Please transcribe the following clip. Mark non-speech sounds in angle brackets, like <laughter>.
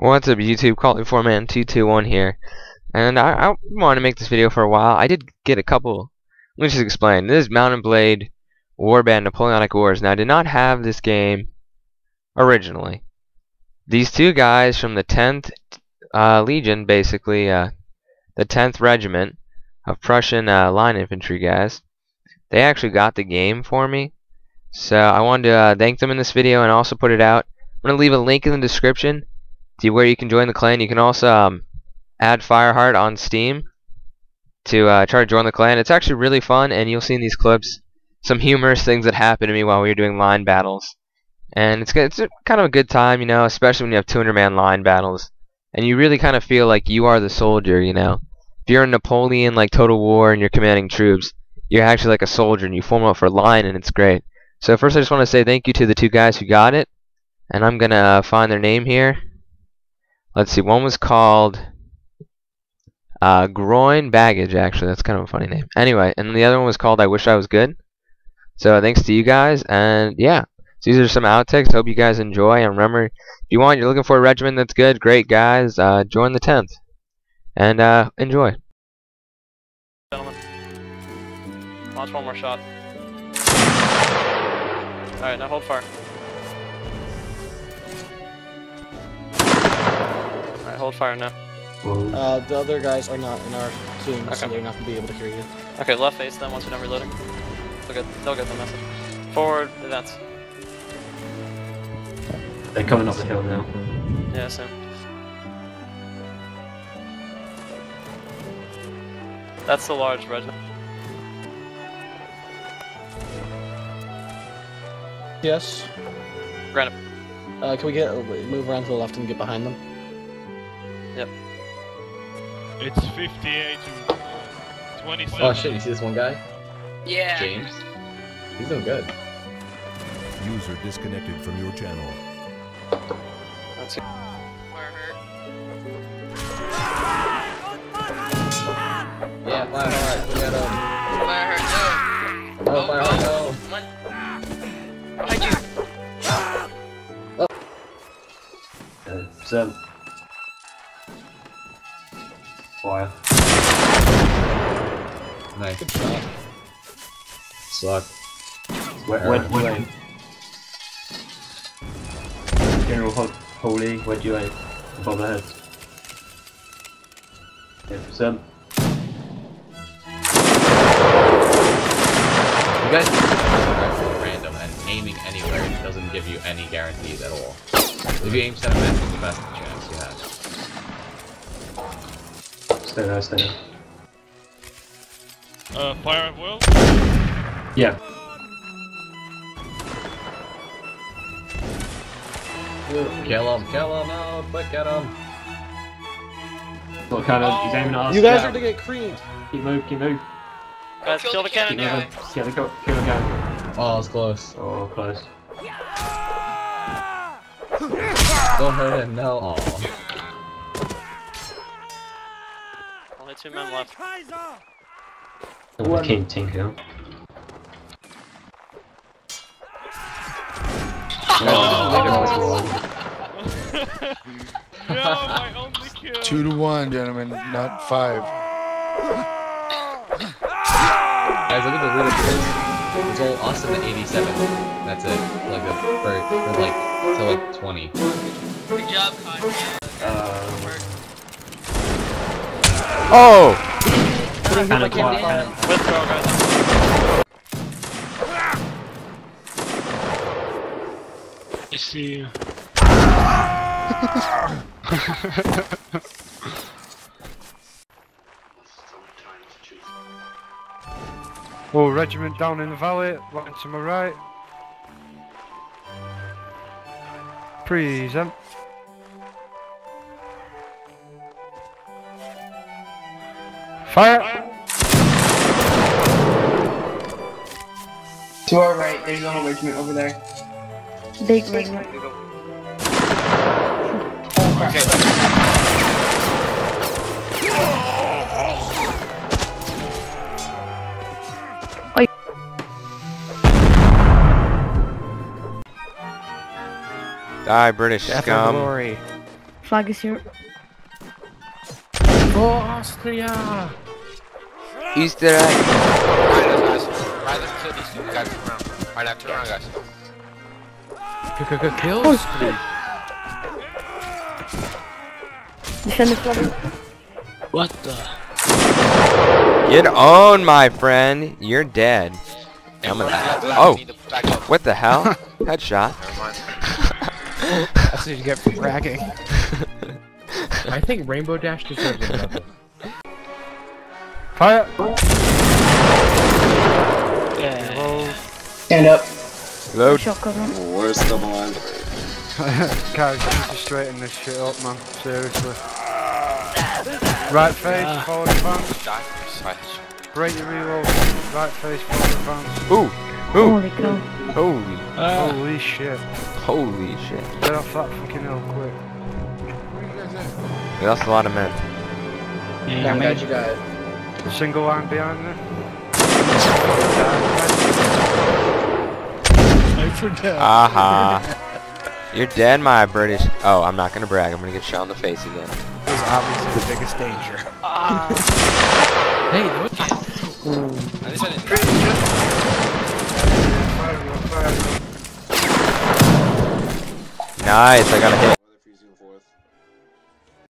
What's up YouTube, Calling 4Man221 here. And I, I wanted to make this video for a while. I did get a couple, let me just explain. This is Mount & Blade Warband Napoleonic Wars. Now I did not have this game originally. These two guys from the 10th uh, Legion, basically, uh, the 10th Regiment of Prussian uh, Line Infantry guys, they actually got the game for me. So I wanted to uh, thank them in this video and also put it out. I'm going to leave a link in the description to where you can join the clan. You can also um, add Fireheart on Steam to uh, try to join the clan. It's actually really fun, and you'll see in these clips some humorous things that happened to me while we were doing line battles. And it's it's a, kind of a good time, you know, especially when you have 200-man line battles, and you really kind of feel like you are the soldier, you know. If you're in Napoleon, like Total War, and you're commanding troops, you're actually like a soldier, and you form up for line, and it's great. So first, I just want to say thank you to the two guys who got it, and I'm gonna uh, find their name here. Let's see, one was called uh, Groin Baggage, actually. That's kind of a funny name. Anyway, and the other one was called I Wish I Was Good. So thanks to you guys, and yeah. So these are some outtakes. Hope you guys enjoy. And remember, if you want, you're looking for a regimen that's good, great guys, uh, join the 10th. And uh, enjoy. Launch one more shot. Alright, now hold fire. Hold fire now. Uh, the other guys are not in our team, so they're not gonna be able to hear you. Okay, left face them once you're done reloading. They'll get, they'll get the message. Forward, advance. They're coming up the hill now. Yeah, same. That's the large regiment. Yes. Granted. Uh, can we get move around to the left and get behind them? It's 58 to 27. Oh shit, you see this one guy? Yeah! James? He's doing good. User disconnected from your channel. That's it. Yeah, fire hard. We got him. Fire her, No, fire hard, no. no! Behind you! Uh, Sam. Fire. Nice. Good shot. Suck. Where, where, where aim? General Ho Holy, where do you aim? Above the head. Yeah, Sam. You guys are random and aiming anywhere doesn't give you any guarantees at all. If you aim sentimental, the best chance you have. Stay there, stay there. Uh, fire at will. Yeah. Kill him, kill him, no, quick, get him. Got a cannon, he's aiming at us. You guys yeah. are gonna get creamed. Keep move, keep move. Guys, kill the cannon Keep now! moving. Get go- kill the cannon. Oh, it's close. Oh, close. Don't hurt him, no. Aw. Two men left. Oh, King Tinker. <laughs> no, my only kill. Two to one, gentlemen, not five. Guys, look at the loot of this. It's all us and the 87. That's it. Like the for, for like to like 20. Good job, Connor. Uh, Oh! I see you. Oh, regiment down in the valley, line to my right. Present. Fire! To our right, there's a whole regiment over there. Big regiment. Okay. Die, British Death scum. and glory. Flag is here. For Austria! Easter egg. Right, guys. Right, let's kill these two guys. Turn around. Right, left, turn around, guys. Kills? Defend the flag. What the? Get on, my friend. You're dead. I'm gonna- Left, left, oh, to what the hell? <laughs> Headshot. Never mind. That's what you get for bragging. <laughs> I think Rainbow Dash deserves a medal. Fire! Yeah. Stand up. Load. Shotgun. Worst of all. <laughs> Guys, you need to straighten this shit up, man. Seriously. Right face, Ah. forward advance. Die. Sorry. Break your reload. Right face, forward advance. Ooh. Ooh. Holy cow. Holy. Ah. Holy shit. Holy shit. Get off that fucking hill quick. We lost a lot of men. Yeah, I'm glad you got it. Single line behind me. Sniper down. Aha. You're dead, my British. Oh, I'm not gonna brag. I'm gonna get shot in the face again. This is obviously the biggest danger. hey, look at At least I. Nice. I got a hit.